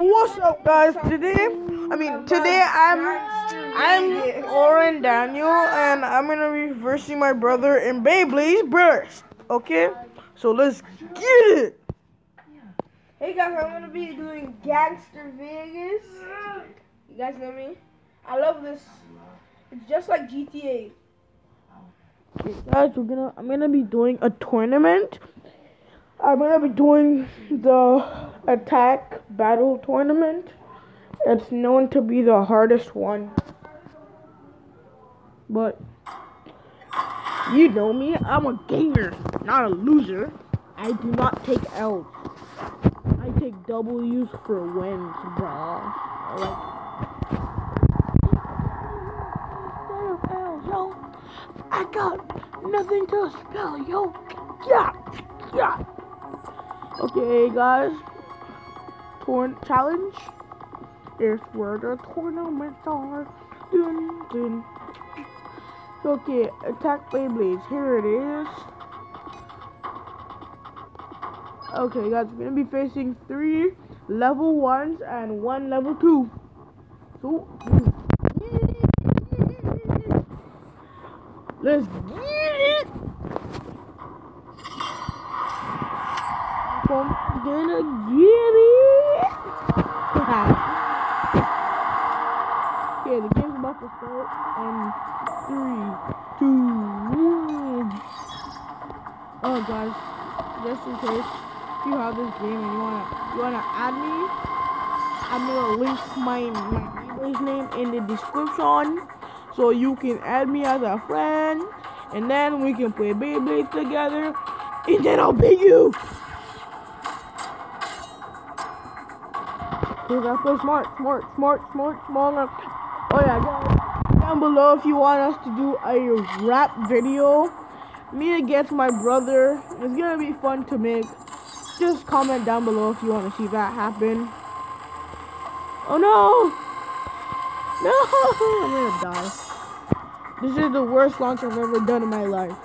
What's up, guys? Today, I mean, today I'm I'm Oren Daniel, and I'm gonna be versing my brother in Beyblade Burst. Okay, so let's get it. Hey guys, I'm gonna be doing Gangstar Vegas. You guys know me? I love this. It's just like GTA. Okay, guys, we're gonna. I'm gonna be doing a tournament. I'm gonna be doing the attack battle tournament. It's known to be the hardest one. But you know me, I'm a gamer, not a loser. I do not take L's. I take W's for wins, bro. Like yo. I got nothing to spell, yo. Yeah, yeah. Okay, guys. Torn challenge is where the tournaments are. Dun, dun. Okay, attack Beyblades. Here it is. Okay, guys, we're gonna be facing three level ones and one level two. So, let's get it. I'm gonna get it. okay, the game's about to start in three, two, one. Oh, guys, just in case you have this game and you wanna you wanna add me, I'm gonna link my my name in the description so you can add me as a friend, and then we can play Beyblade together, and then I'll beat you. That's so smart, smart, smart, smart, smart. Oh yeah, guys, down below if you want us to do a rap video, me against my brother. It's gonna be fun to make. Just comment down below if you want to see that happen. Oh no! No! I'm gonna die. This is the worst launch I've ever done in my life.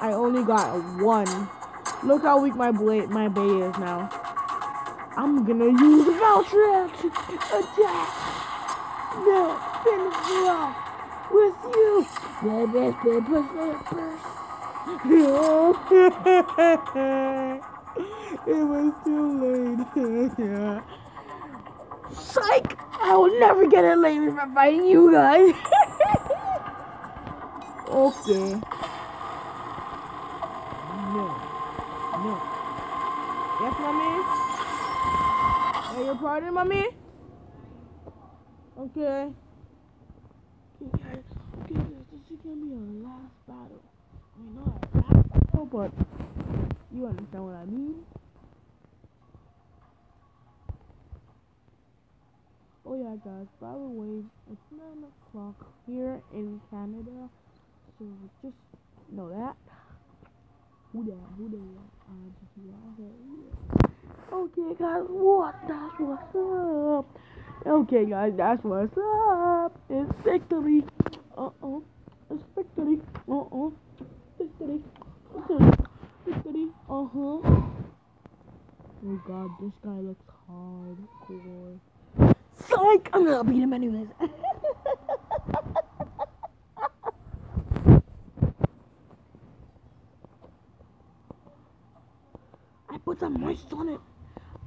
I only got one. Look how weak my blade, my bay is now. I'm gonna use voucher to attack. No, finish off with you. Baby, it was too late. yeah. Psych! I will never get it later I'm fighting you guys. okay. No. No. Yes, mommy? Are you pardon, mommy? Okay. Okay, guys. Okay. This is gonna be our last battle. I mean, not our last battle, but you understand what I mean? Oh yeah, guys. By the way, it's nine o'clock here in Canada, so just know that. Who there? Who there? Uh, just yeah. Okay, guys, what? That's what's up. Okay, guys, that's what's up. It's victory. Uh-oh. It's victory. Uh uh. Victory. Victory. Victory. Uh huh. Oh god, this guy looks hardcore. Psych! I'm gonna beat him anyways. I put some moist on it.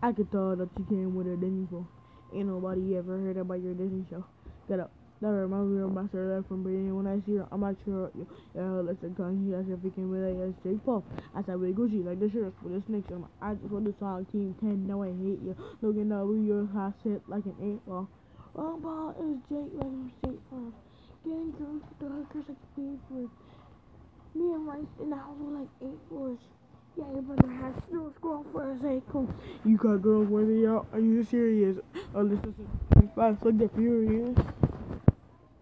I could tell that you came with a Disney show. Ain't nobody ever heard about your Disney show. Get up. That reminds me of my sir from Britain. When I see her, I'm not sure. Yeah, let's say, he asked if he came with a straight puff. I said, wait, Gucci, like the shirts with the snakes on. I just want the song Team 10. Now I hate you. Looking at your hot hit like an eight ball. Wrong ball is Jake like I'm straight farm. Getting with the hookers like speed for Me and Rice in the house with like eight floors. Yeah, your brother has no scroll for a cycle. You got girls where they are. Are you serious? Oh, this is fast. Look at furious.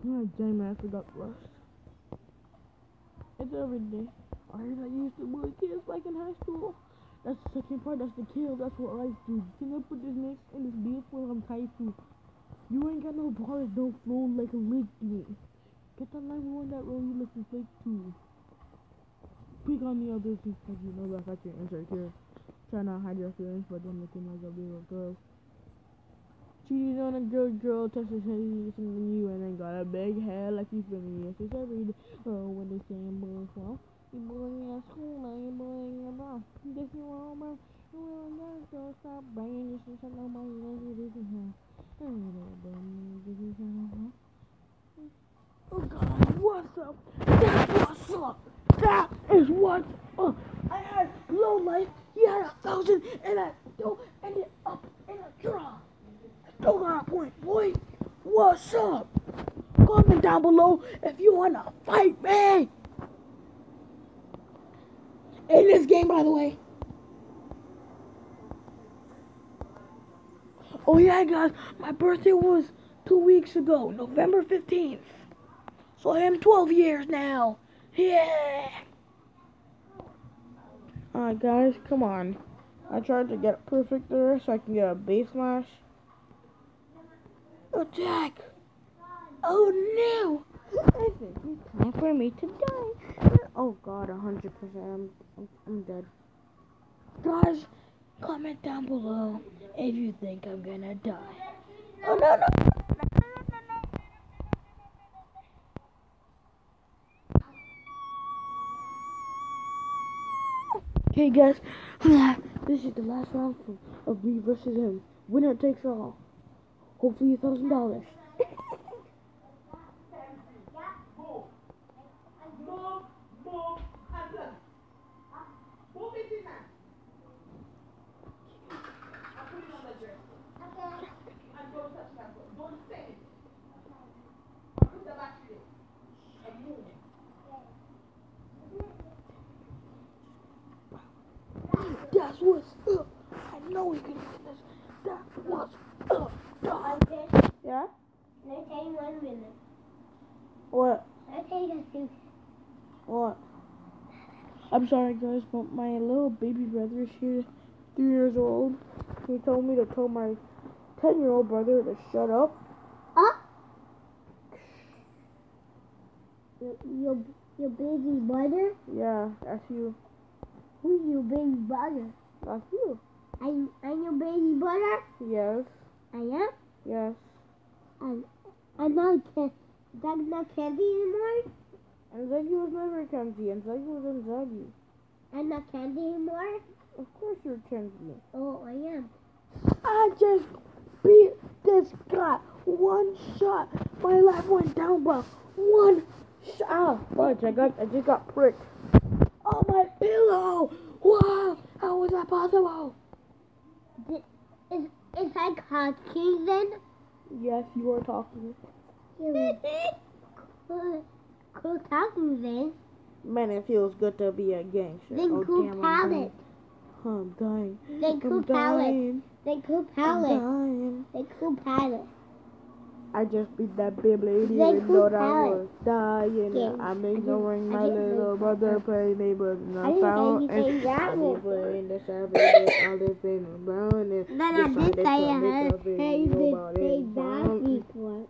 Man, I forgot rust. It's every day. I heard I used to bully kids like in high school. That's the second part. That's the kill. That's what I do. Can I put this next in this beautiful I'm tied to? You ain't got no bars. Don't flow like a lick me. Get that line one that roll. You looking fake too. Click on the other two because you know like your insert here. Try not to hide your feelings, but then looking like a little girl. Cheated on a good girl, touched his he's something you, and then got a big head like you feeling yes, every day. Oh, when they say boy, well, you boy at school, now you boy in the This you all my, you will never go stop bringing this and nobody knows you is how. Oh God, what's up? That's what's up. Is what's up. Oh, I had low life. He had a thousand, and I still ended up in a draw. I still got a point, boy. What's up? Comment down below if you wanna fight me. In this game, by the way. Oh yeah, guys, my birthday was two weeks ago, November 15th. So I am 12 years now. Yeah. Alright, guys, come on. I tried to get perfect there so I can get a base smash. Attack! Oh no! I think it's time for me to die. Oh god, 100%. I'm, I'm, I'm dead. Guys, comment down below if you think I'm gonna die. Oh no, no! Okay, guys, this is the last round of me versus him. Winner takes all. Hopefully, a thousand dollars. That's what's up. I know we can do this. That's what's up. Dog. Yeah? Can I tell you one minute? What? Can I tell you something? What? I'm sorry, guys, but my little baby brother is here, three years old. He told me to tell my 10 year old brother to shut up. Huh? Your, your, your baby brother? Yeah, that's you. Who's your baby brother? That's you. I'm, I'm your baby brother? Yes, I am? yes. I'm, I'm not, can, that's not candy anymore? And Zaggy was never Kenzie, and Zaggy was in Zaggy. I'm not candy anymore? Of course you're Kenzie. Oh, I am. I just beat this guy. One shot. My life went down by one shot. Ah, fudge, I got, I just got pricked. Oh, my pillow. Wow, how was that possible? Is, is that talking then? Yes, you are talking. cool, cool talking then. Man, it feels good to be a gangster. Then oh, cool damn, I'm palette. dying. I'm dying. Then cool I'm palette. Then cool I'm palette. dying. Then cool palette. I just beat that big lady even though I was dying. Yeah, I'm ignoring my little brother play I I didn't found and I was- put in the Saturday, I live in the brown and Then I did say I heard you your did body, say that before.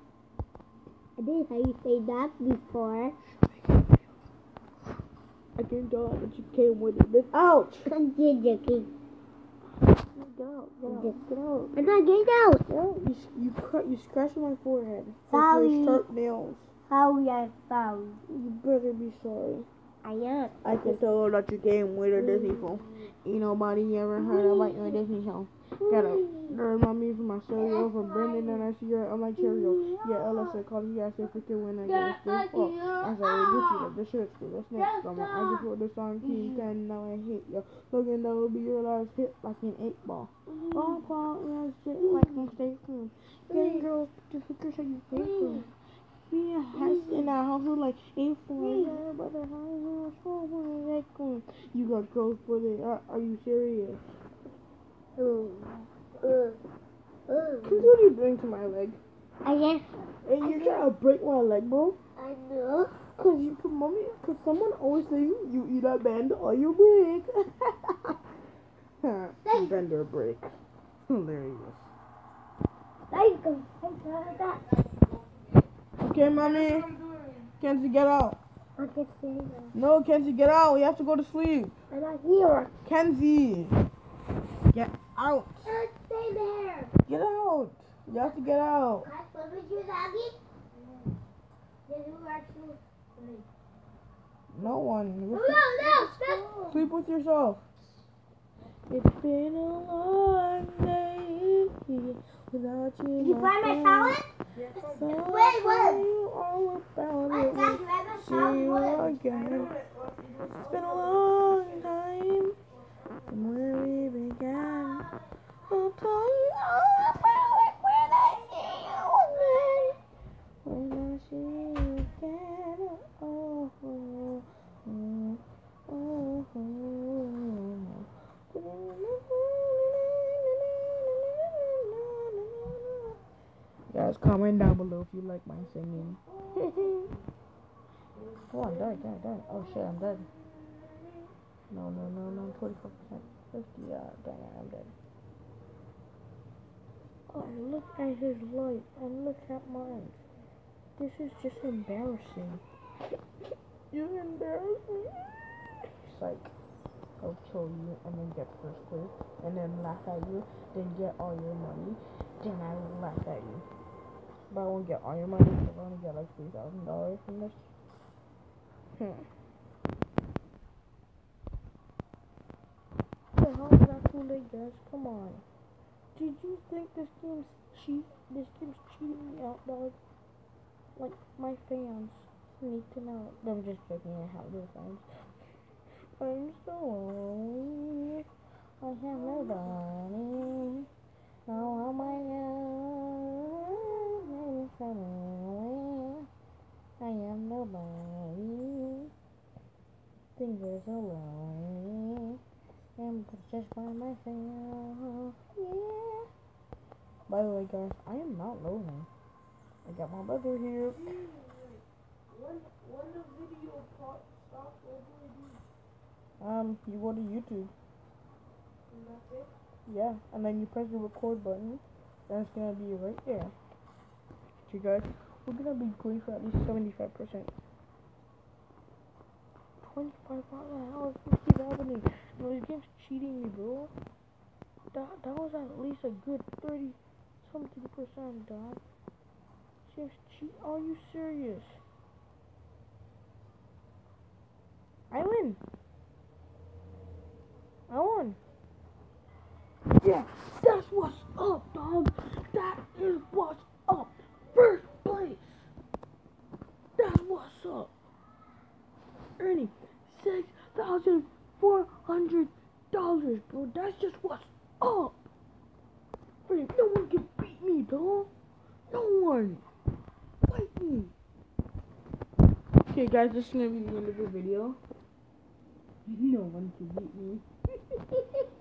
I did how you say that before. I can't tell that you came with it. This ouch! I'm just joking. Get out, get out, get out. I'm not getting out. Yeah, you s- you cr- you scratched my forehead with Sorry. your sharp nails. Sorry, I found. You better be sorry. I am. I can tell that you came with mm. a Disney phone. Ain't nobody ever heard about your Disney show. Got a remind me from my cereal from Brendan and I see her on my cereal. Yeah, Alyssa called me asked if we can win against them. Oh, I said, hey, Gucci, the, the shirts for the snakes coming. I just wrote the song King 10, now I hit yo. Looking that will be your last hit like an eight ball. All fall and shit like no stay cool. Getting girls to hookers how you pay for. We a house in our house was like for yeah, but the was so like You got girls for the are, are you serious? Ooh. Ooh. What are you doing to my leg? I guess. Hey, you're trying to break my leg, bro. I know. Cause you put mommy, cause someone always say you, either bend or you break. Bend or break. Hilarious. There you go. Thank God. Okay, mommy. Kenzie, get out. I can stay there. No, Kenzie, get out. We have to go to sleep. I'm not here. Kenzie, get out. Just stay there. Get out. You have to get out. Can I sleep with You're? No one. No, no, have no. Sleep with yourself. It's been a long day without you. Did you find my friend. towel? So Wait, what? you all about What, it. Dad, you have my See towel? you again. It's been a long time from where we began. I'll tell you all about it when I see you again. When I see you again. Oh, oh, oh, oh, oh. Guys, comment down below if you like my singing. Oh, I'm dead, dead, dead. Oh shit, I'm dead. No, no, no, no, 24%. 50, yeah, dang it, I'm dead. Oh, look at his light and look at mine. This is just embarrassing. You embarrass me. Psych. I'll kill you and then get first place and then laugh at you, then get all your money, then I will laugh at you. But I won't get all your money because I only get like $3,000 from this. Hmm. The hell is that too late, guys? Come on. Did you think this game's cheat? This game's cheating me out, dog. Like my fans need to know. I'm just joking. I have no fans. I'm so lonely. I have nobody. Now am I I'm lonely. I am nobody. Things are so lonely. I'm just by myself. Yeah. By the way, guys, I am not lonely. I got my brother here. Um, you go to YouTube. Yeah, and then you press the record button, and it's gonna be right there. Okay, guys, we're gonna be going for at least seventy-five percent. 25 what the hell is this keep happening? No, this game's cheating me, bro. That, that was at least a good 30 something percent, dog. This game's cheat. Are you serious? I win. I won. Yeah, that's what's up, dog. That is what's up. First place. That's what's up. Earning six thousand four hundred dollars, bro. That's just what's up. No one can beat me, dog. No one. Fight me. Okay, guys, this is gonna be the end of the video. No one can beat me.